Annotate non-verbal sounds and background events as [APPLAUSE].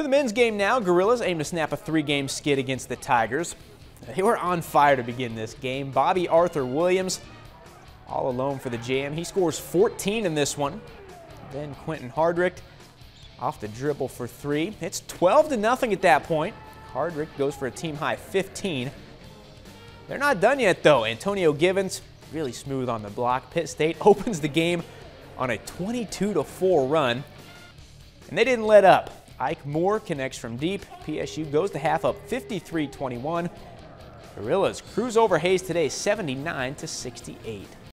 To the men's game now, Gorillas aim to snap a three-game skid against the Tigers. They were on fire to begin this game. Bobby Arthur Williams all alone for the Jam. He scores 14 in this one. Then Quentin Hardrict off the dribble for three. It's 12 to nothing at that point. Hardrict goes for a team high 15. They're not done yet though. Antonio Givens really smooth on the block. Pitt State [LAUGHS] opens the game on a 22 to 4 run. And they didn't let up. Ike Moore connects from deep. PSU goes to half up 53-21. Gorillas cruise over Hays today 79 to 68.